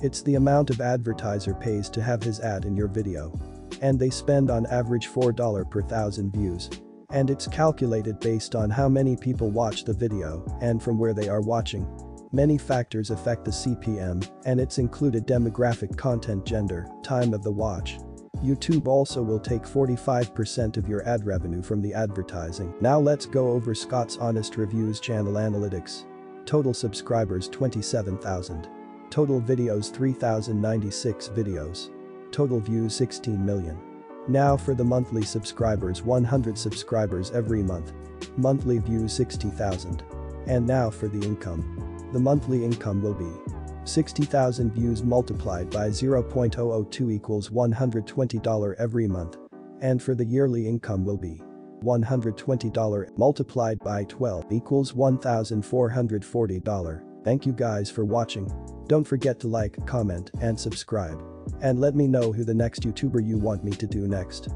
It's the amount of advertiser pays to have his ad in your video. And they spend on average $4 per thousand views. And it's calculated based on how many people watch the video and from where they are watching. Many factors affect the CPM, and it's included demographic content gender, time of the watch. YouTube also will take 45% of your ad revenue from the advertising. Now let's go over Scott's Honest Reviews channel analytics. Total subscribers 27,000. Total videos 3096 videos. Total views 16 million. Now for the monthly subscribers 100 subscribers every month. Monthly views 60,000. And now for the income. The monthly income will be 60,000 views multiplied by 0.002 equals $120 every month. And for the yearly income will be $120 multiplied by 12 equals $1,440. Thank you guys for watching. Don't forget to like, comment, and subscribe. And let me know who the next YouTuber you want me to do next.